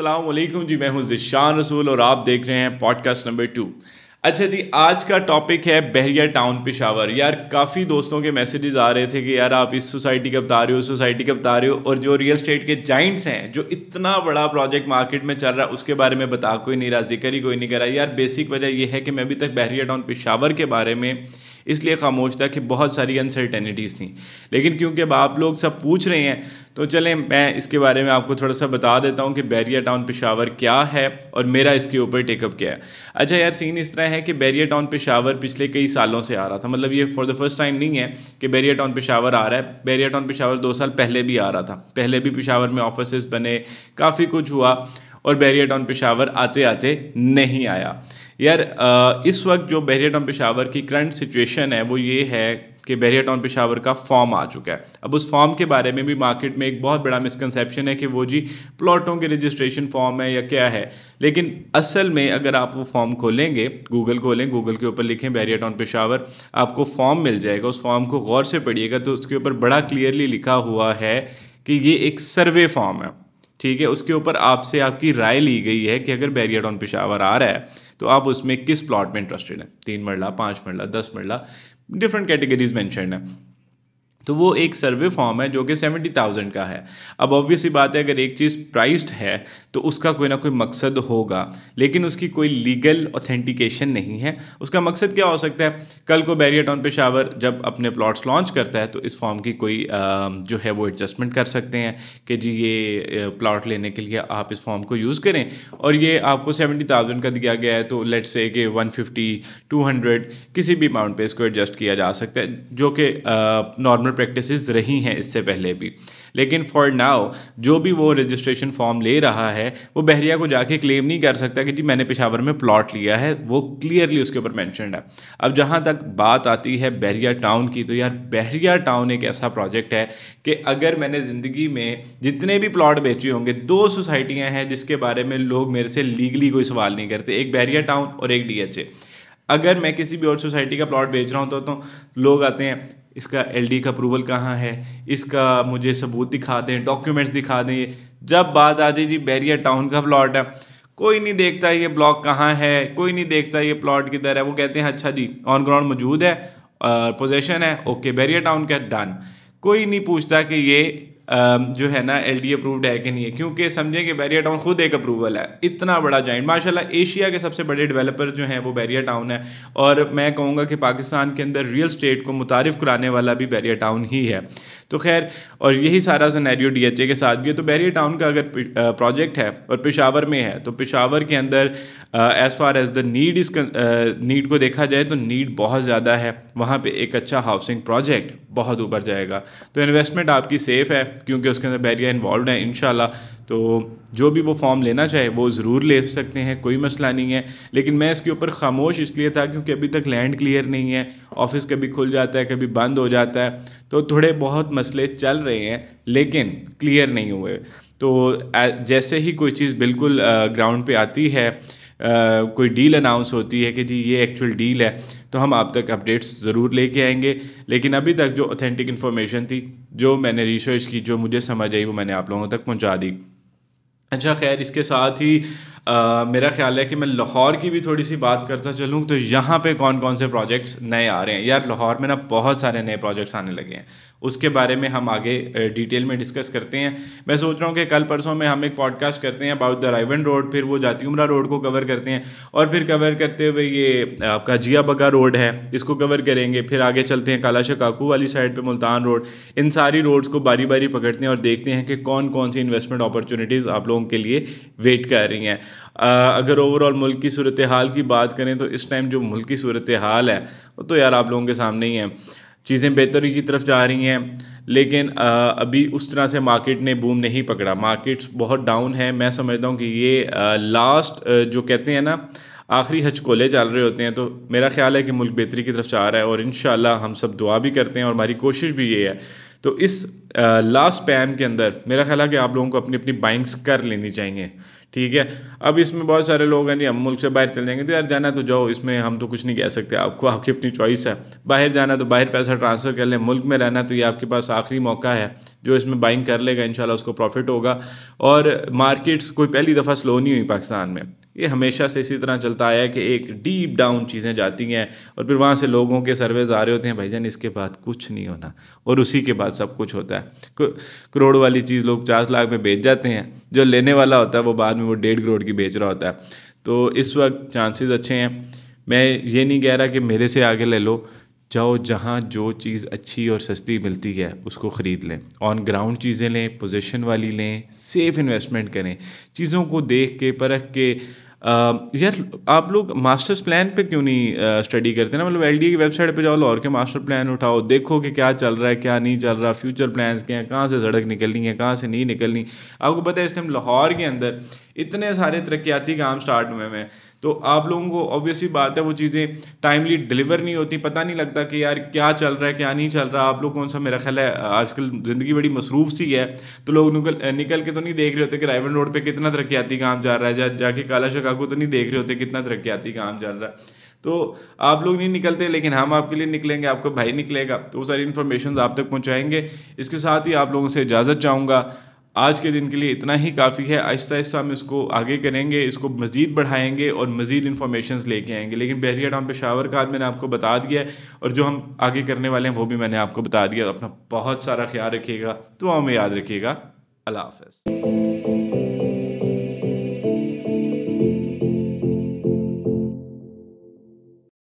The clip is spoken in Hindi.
असलम जी, मैं हूँ जिशान रसूल और आप देख रहे हैं पॉडकास्ट नंबर टू अच्छा जी, आज का टॉपिक है बहरिया टाउन पिशावर। यार, काफ़ी दोस्तों के मैसेजेस आ रहे थे कि यार आप इस सोसाइटी का बता रहे हो सोसाइटी का बता रहे हो, और जो रियल स्टेट के जाइंट्स हैं, जो इतना बड़ा प्रोजेक्ट मार्केट में चल रहा है उसके बारे में बता, कोई नहीं रहा ज़िक्र ही कोई नहीं करा। यार बेसिक वजह यह है कि मैं अभी तक बहरिया टाउन पिशावर के बारे में इसलिए खामोश था कि बहुत सारी अनसर्टेनिटीज़ थी। लेकिन क्योंकि अब आप लोग सब पूछ रहे हैं तो चलें, मैं इसके बारे में आपको थोड़ा सा बता देता हूँ कि बैरिया टाउन पेशावर क्या है और मेरा इसके ऊपर टेकअप क्या है। अच्छा यार सीन इस तरह है कि बैरिया टाउन पेशावर पिछले कई सालों से आ रहा था। मतलब ये फॉर द फ़र्स्ट टाइम नहीं है कि बैरिया टाउन पेशावर आ रहा है। बैरिया टाउन पेशावर दो साल पहले भी आ रहा था। पहले भी पेशावर में ऑफ़िस बने, काफ़ी कुछ हुआ और बैरिया टाउन पेशावर आते आते नहीं आया। यार इस वक्त जो बैरिया टाउन पेशावर की करंट सिचुएशन है, वो ये है कि बैरिया टाउन पेशावर का फॉर्म आ चुका है। अब उस फॉर्म के बारे में भी मार्केट में एक बहुत बड़ा मिसकनसेप्शन है कि वो जी प्लॉटों के रजिस्ट्रेशन फॉर्म है या क्या है। लेकिन असल में अगर आप वो फॉर्म खोलेंगे गूगल खोलें गूगल के ऊपर लिखें बैरिया टाउन पेशावर, आपको फॉर्म मिल जाएगा। उस फॉर्म को गौर से पढ़िएगा तो उसके ऊपर बड़ा क्लियरली लिखा हुआ है कि ये एक सर्वे फॉर्म है। ठीक है? उसके ऊपर आपसे आपकी राय ली गई है कि अगर बैरिया टाउन पेशावर आ रहा है तो आप उसमें किस प्लॉट में इंटरेस्टेड हैं? तीन मरला, पाँच मरला, दस मरला डिफरेंट कैटेगरीज मैंशन है। तो वो एक सर्वे फॉर्म है जो कि सेवेंटी थाउज़ेंड का है। अब ऑब्वियसली बात है, अगर एक चीज़ प्राइस्ड है तो उसका कोई ना कोई मकसद होगा, लेकिन उसकी कोई लीगल ऑथेंटिकेशन नहीं है। उसका मकसद क्या हो सकता है? कल को बैरियर टाउन पेशावर जब अपने प्लॉट्स लॉन्च करता है तो इस फॉर्म की कोई जो है वो एडजस्टमेंट कर सकते हैं कि जी ये प्लॉट लेने के लिए आप इस फॉर्म को यूज़ करें। और ये आपको सेवेंटी थाउज़ेंड का दिया गया है तो लेट से कि वन फिफ्टी टू हंड्रेड किसी भी अमाउंट पर इसको एडजस्ट किया जा सकता है, जो कि नॉर्मल नॉर्मल प्रैक्टिसेस रही हैं इससे पहले भी। लेकिन फॉर नाउ जो भी वो रजिस्ट्रेशन फॉर्म ले रहा है वो बहरिया को जाके क्लेम नहीं कर सकता कि जी मैंने पेशावर में प्लॉट लिया है वो क्लियरली उसके ऊपर मैंशनड है। अब जहाँ तक बात आती है बहरिया टाउन की तो यार बहरिया टाउन एक ऐसा प्रोजेक्ट है कि अगर मैंने ज़िंदगी में जितने भी प्लॉट बेचे होंगे दो सोसाइटियाँ हैं जिसके बारे में लोग मेरे से लीगली कोई सवाल नहीं करते एक बहरिया टाउन और एक डीएचए अगर मैं किसी भी और सोसाइटी का प्लॉट बेच रहा हूँ तो, तो लोग आते हैं इसका एल डी का अप्रूवल कहाँ है? इसका मुझे सबूत दिखा दें डॉक्यूमेंट्स दिखा दें। जब बात आ जाए जी बैरियर टाउन का प्लॉट है, कोई नहीं देखता ये ब्लॉक कहाँ है, कोई नहीं देखता ये प्लॉट किधर है। वो कहते हैं अच्छा जी ऑन ग्राउंड मौजूद है पोजेशन है ओके बैरियर टाउन का डन कोई नहीं पूछता कि ये जो है ना एल डी अप्रूव्ड है कि नहीं है? क्योंकि समझें कि बैरिया टाउन खुद एक अप्रूवल है। इतना बड़ा जॉइंट माशाल्लाह एशिया के सबसे बड़े डेवलपर जो हैं, वो बैरिया टाउन है। और मैं कहूँगा कि पाकिस्तान के अंदर रियल स्टेट को मुतारफ़ कराने वाला भी बैरिया टाउन ही है। तो खैर, और यही सारा सनेरियो डी एच ए के साथ भी है। तो बैरिया टाउन का अगर प्रोजेक्ट है और पेशावर में है तो पेशावर के अंदर as far as the need इस नीड को देखा जाए तो नीड बहुत ज़्यादा है। वहाँ पे एक अच्छा हाउसिंग प्रोजेक्ट बहुत ऊपर जाएगा। तो इन्वेस्टमेंट आपकी सेफ़ है, क्योंकि उसके अंदर बैरिया इन्वॉल्व है इन तो जो भी वो फॉर्म लेना चाहे, वो ज़रूर ले सकते हैं, कोई मसला नहीं है। लेकिन मैं इसके ऊपर खामोश इसलिए था क्योंकि अभी तक लैंड क्लियर नहीं है ऑफ़िस कभी खुल जाता है, कभी बंद हो जाता है तो थोड़े बहुत मसले चल रहे हैं, लेकिन क्लियर नहीं हुए। तो जैसे ही कोई चीज़ बिल्कुल ग्राउंड पे आती है कोई डील अनाउंस होती है कि जी, ये एक्चुअल डील है तो हम आप तक अपडेट्स ज़रूर लेके आएँगे। लेकिन अभी तक जो ऑथेंटिक इन्फॉर्मेशन थी, जो मैंने रिसर्च की, जो मुझे समझ आई, वो मैंने आप लोगों तक पहुँचा दी। अच्छा खैर इसके साथ ही मेरा ख्याल है कि मैं लाहौर की भी थोड़ी सी बात करता चलूँ तो यहाँ पे कौन कौन से प्रोजेक्ट्स नए आ रहे हैं? यार, लाहौर में ना बहुत सारे नए प्रोजेक्ट्स आने लगे हैं। उसके बारे में हम आगे डिटेल में डिस्कस करते हैं। मैं सोच रहा हूँ कि कल परसों में हम एक पॉडकास्ट करते हैं अबाउट द राइवन रोड फिर वो जाती उमरा रोड को कवर करते हैं। और फिर कवर करते हुए ये आपका जिया बगा रोड है, इसको कवर करेंगे। फिर आगे चलते हैं काला काकू वाली साइड पर मुल्तान रोड इन सारी रोड्स को बारी बारी पकड़ते हैं और देखते हैं कि कौन कौन सी इन्वेस्टमेंट अपॉर्चुनिटीज़ आप लोगों के लिए वेट कर रही हैं। अगर ओवरऑल मुल्क की सूरत हाल की बात करें तो इस टाइम जो मुल्क की सूरत हाल है, वो तो यार आप लोगों के सामने ही है। चीज़ें बेहतरी की तरफ़ जा रही हैं, लेकिन अभी उस तरह से मार्केट ने बूम नहीं पकड़ा। मार्केट्स बहुत डाउन है। मैं समझता हूँ कि ये लास्ट जो कहते हैं ना, आखिरी हचकोले चल रहे होते हैं तो मेरा ख्याल है कि मुल्क बेहतरी की तरफ़ जा रहा है और इन हम सब दुआ भी करते हैं और हमारी कोशिश भी ये है। तो इस लास्ट पैम के अंदर मेरा ख्याल है कि आप लोगों को अपनी अपनी बाइंग्स कर लेनी चाहिए। ठीक है? अब इसमें बहुत सारे लोग हैं जी, हम मुल्क से बाहर चले जाएँगे तो यार जाना तो जाओ, इसमें हम तो कुछ नहीं कह सकते। आपको, आपकी अपनी चॉइस है। बाहर जाना तो बाहर पैसा ट्रांसफ़र कर लें, मुल्क में रहना तो ये आपके पास आखिरी मौका है। जो इसमें बाइंग कर लेगा इन उसको प्रॉफिट होगा। और मार्केट्स कोई पहली दफ़ा स्लो नहीं हुई पाकिस्तान में। ये हमेशा से इसी तरह चलता आया है कि एक डीप डाउन चीज़ें जाती हैं और फिर वहाँ से लोगों के सर्वेज आ रहे होते हैं, भाईजान, इसके बाद कुछ नहीं होना। और उसी के बाद सब कुछ होता है। करोड़ वाली चीज़ लोग पचास लाख में बेच जाते हैं। जो लेने वाला होता है, वो बाद में वो डेढ़ करोड़ की बेच रहा होता है। तो इस वक्त चांसेस अच्छे हैं। मैं ये नहीं कह रहा कि मेरे से आगे ले लो। जाओ जहाँ जो चीज़ अच्छी और सस्ती मिलती है उसको ख़रीद लें। ऑन ग्राउंड चीज़ें लें पोजीशन वाली लें सेफ़ इन्वेस्टमेंट करें। चीज़ों को देख के परख के आ, यार आप लोग मास्टर्स प्लान पे क्यों नहीं स्टडी करते ना? मतलब एल की वेबसाइट पे जाओ लाहौर के मास्टर प्लान उठाओ देखो कि क्या चल रहा है क्या नहीं चल रहा फ्यूचर प्लान्स क्या हैं कहाँ से सड़क निकलनी है कहाँ से नहीं निकलनी। आपको पता है इस टाइम लाहौर के अंदर इतने सारे तरक्याती काम स्टार्ट हुए हैं। तो आप लोगों को ऑब्वियसली बात है वो चीज़ें टाइमली डिलीवर नहीं होती। पता नहीं लगता कि यार क्या चल रहा है क्या नहीं चल रहा। आप लोग कौन सा मेरा ख्याल है आजकल ज़िंदगी बड़ी मसरूफ़ सी है। तो लोग निकल निकल के तो नहीं देख रहे होते कि रायवन रोड पर कितना तरक्याती काम चल रहा है। जा, जाके काला शकाको तो नहीं देख रहे होते कितना तरक्याती काम चल रहा है। तो आप लोग नहीं निकलते लेकिन हम आपके लिए निकलेंगे आपका भाई निकलेगा। तो वो सारी इन्फॉर्मेशन आप तक पहुँचाएँगे। इसके साथ ही आप लोगों से इजाज़त चाहूँगा। आज के दिन के लिए इतना ही काफ़ी है। आहिस्ता आहिस्ता हम इसको आगे करेंगे, इसको मज़ीद बढ़ाएँगे और मज़ीद इन्फॉर्मेशन लेके आएँगे। लेकिन बहरिया टाउन पेशावर का मैंने आपको बता दिया है और जो हम आगे करने वाले हैं वो भी मैंने आपको बता दिया। अपना बहुत सारा ख्याल रखिएगा तो हमें याद रखिएगा। अल्लाह हाफ़